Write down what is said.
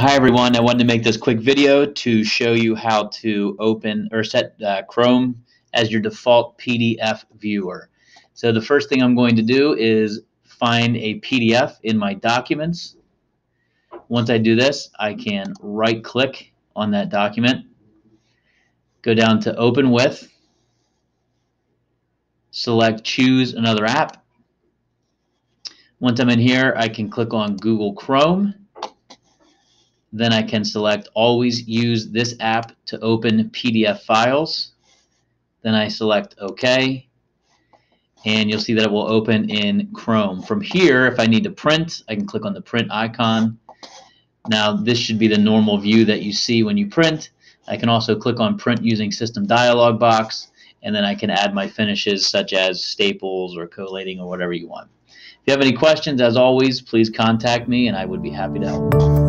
Hi everyone, I wanted to make this quick video to show you how to open or set uh, Chrome as your default PDF viewer. So the first thing I'm going to do is find a PDF in my documents. Once I do this, I can right click on that document, go down to open with, select choose another app. Once I'm in here, I can click on Google Chrome then I can select always use this app to open PDF files. Then I select OK. And you'll see that it will open in Chrome. From here, if I need to print, I can click on the print icon. Now this should be the normal view that you see when you print. I can also click on print using system dialog box and then I can add my finishes such as staples or collating or whatever you want. If you have any questions, as always, please contact me and I would be happy to help.